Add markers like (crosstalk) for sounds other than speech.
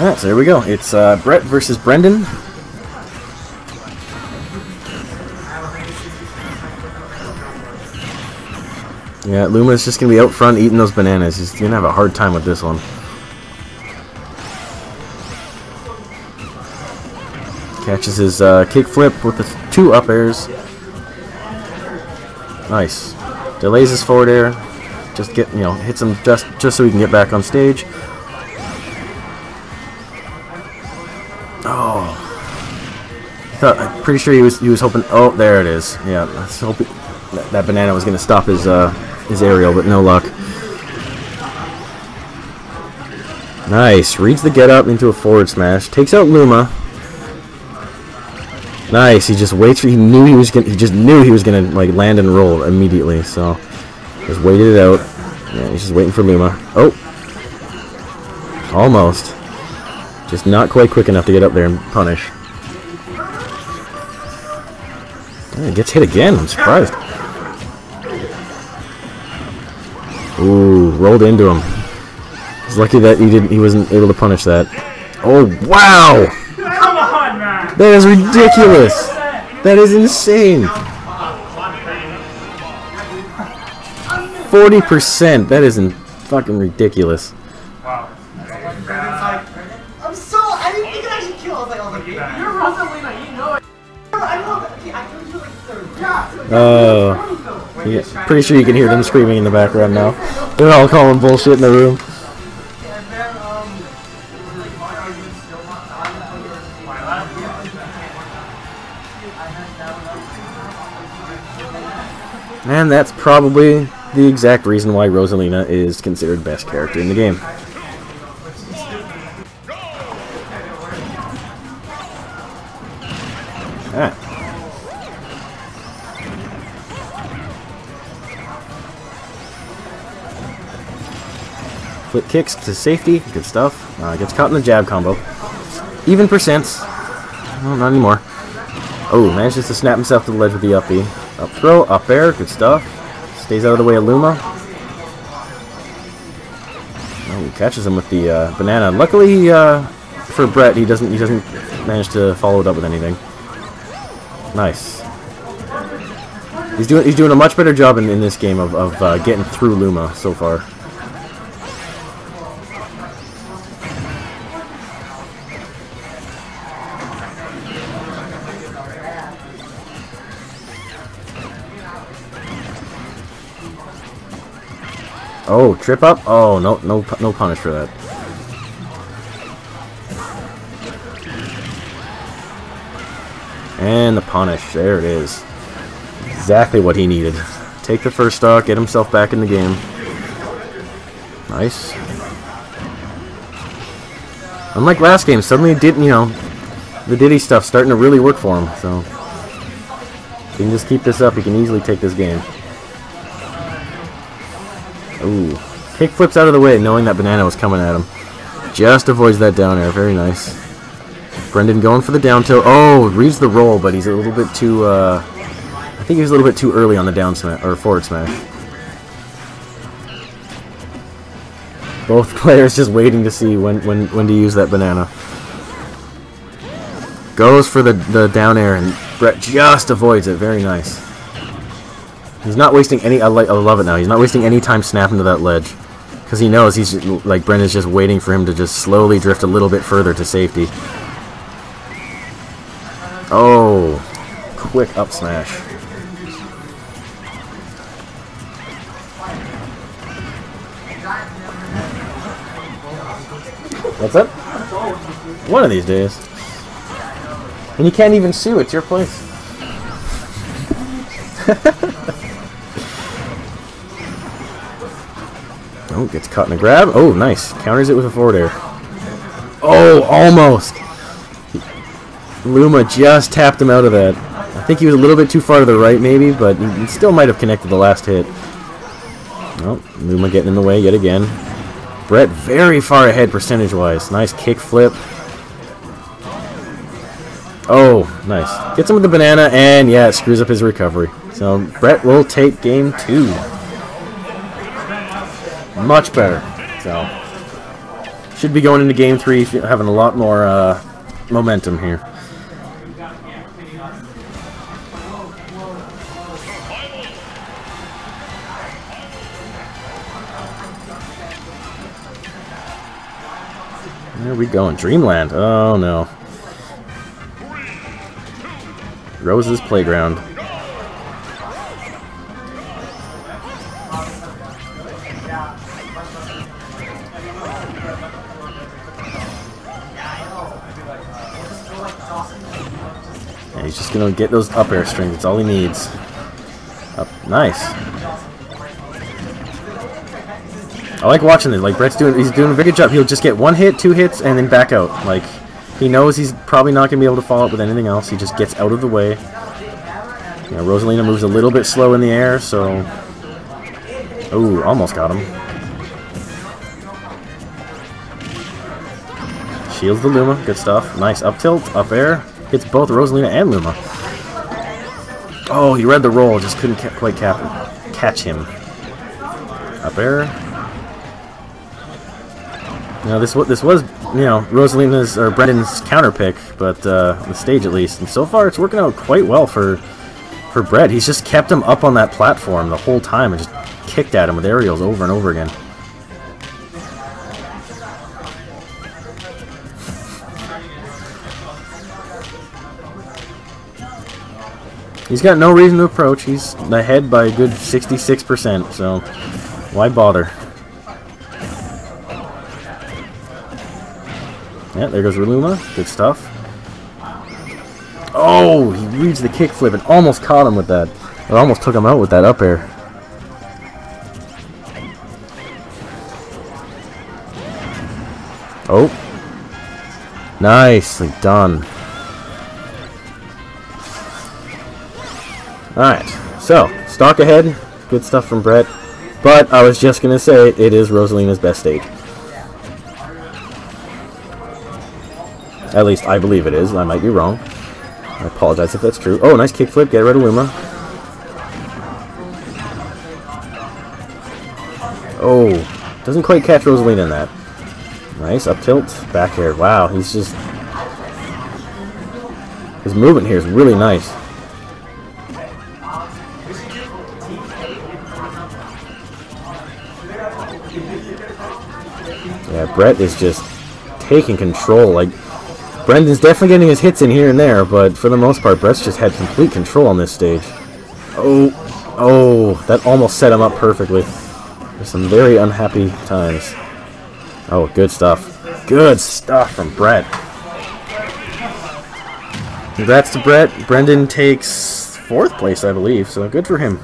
Alright, so there we go. It's uh, Brett versus Brendan. Yeah, Luma's just gonna be out front eating those bananas. He's gonna have a hard time with this one. Catches his uh, kick flip with the two up airs. Nice. Delays his forward air. Just get you know hits him just just so he can get back on stage. Thought, I'm pretty sure he was he was hoping. Oh, there it is. Yeah, I was hoping that, that banana was gonna stop his uh, his aerial, but no luck. Nice. Reads the get up into a forward smash. Takes out Luma. Nice. He just waits for. He knew he was gonna. He just knew he was gonna like land and roll immediately. So just waited it out. Yeah, he's just waiting for Luma. Oh. Almost. Just not quite quick enough to get up there and punish. Yeah, gets hit again. I'm surprised. Ooh, rolled into him. He's lucky that he didn't. He wasn't able to punish that. Oh wow! Come on, man! That is ridiculous. That is insane. Forty percent. That isn't fucking ridiculous. Wow. I'm so. I didn't think it actually kill. I was like, I was like, you're Rosalina, you know like third. Yeah. Oh, pretty sure you can hear them screaming in the background now. They're all calling bullshit in the room. And that's probably the exact reason why Rosalina is considered best character in the game. Flip kicks to safety, good stuff. Uh, gets caught in the jab combo. Even percents. No, not anymore. Oh, manages to snap himself to the ledge with the up. Up throw, up air, good stuff. Stays out of the way of Luma. Oh, catches him with the uh, banana. Luckily uh, for Brett, he doesn't he doesn't manage to follow it up with anything. Nice. He's doing he's doing a much better job in, in this game of, of uh, getting through Luma so far. Oh, trip up? Oh, no, no, no punish for that. And the punish. There it is. Exactly what he needed. Take the first stock, get himself back in the game. Nice. Unlike last game, suddenly it didn't, you know, the Diddy stuff starting to really work for him. So, if he can just keep this up, he can easily take this game. Ooh. Kick flips out of the way, knowing that Banana was coming at him. Just avoids that down air. Very nice. Brendan going for the down tilt. Oh, reads the roll, but he's a little bit too, uh... I think he was a little bit too early on the down smash, or forward smash. Both (laughs) players just waiting to see when, when, when to use that banana. Goes for the, the down air, and Brett just avoids it. Very nice. He's not wasting any. I, like, I love it now. He's not wasting any time snapping to that ledge, because he knows he's just, like Brendan's just waiting for him to just slowly drift a little bit further to safety. Oh, quick up smash. What's up? One of these days. And you can't even sue. It's your place. Oh, gets caught in a grab. Oh, nice. Counters it with a forward air. Oh, almost. Luma just tapped him out of that. I think he was a little bit too far to the right, maybe, but he still might have connected the last hit. Oh, Luma getting in the way yet again. Brett very far ahead percentage-wise. Nice kick flip. Oh, nice. Gets him with the banana, and yeah, it screws up his recovery. So Brett will take game two. Much better. So Should be going into game three, having a lot more uh, momentum here. Where are we going? Dreamland. Oh no. Rose's Playground. Yeah, he's just gonna get those up air strings. That's all he needs. Up, nice. I like watching this. Like Brett's doing, he's doing a very good job. He'll just get one hit, two hits, and then back out. Like he knows he's probably not gonna be able to follow up with anything else. He just gets out of the way. You know, Rosalina moves a little bit slow in the air, so. Ooh, almost got him. Shields the Luma, good stuff. Nice up tilt, up air. Hits both Rosalina and Luma. Oh, he read the roll, just couldn't ca quite cap catch him. Up air. Know, this wa- this was you know Rosalina's or Brendan's counter pick, but uh, the stage at least, and so far it's working out quite well for for Brett. He's just kept him up on that platform the whole time and just kicked at him with aerials over and over again. He's got no reason to approach. He's ahead by a good 66%, so why bother? Yeah, there goes Reluma. Good stuff. Oh, he reads the kickflip and almost caught him with that. Or almost took him out with that up air. Oh. Nicely done. Alright, so, stock ahead. Good stuff from Brett. But I was just going to say, it is Rosalina's best stage. At least I believe it is. I might be wrong. I apologize if that's true. Oh, nice kickflip. Get rid of Luma. Oh, doesn't quite catch Rosalina in that. Nice up tilt, back air. Wow, he's just his movement here is really nice. Yeah, Brett is just taking control. Like Brendan's definitely getting his hits in here and there, but for the most part, Brett's just had complete control on this stage. Oh, oh, that almost set him up perfectly. There's some very unhappy times. Oh, good stuff. Good stuff from Brett. Congrats to Brett. Brendan takes fourth place, I believe, so good for him.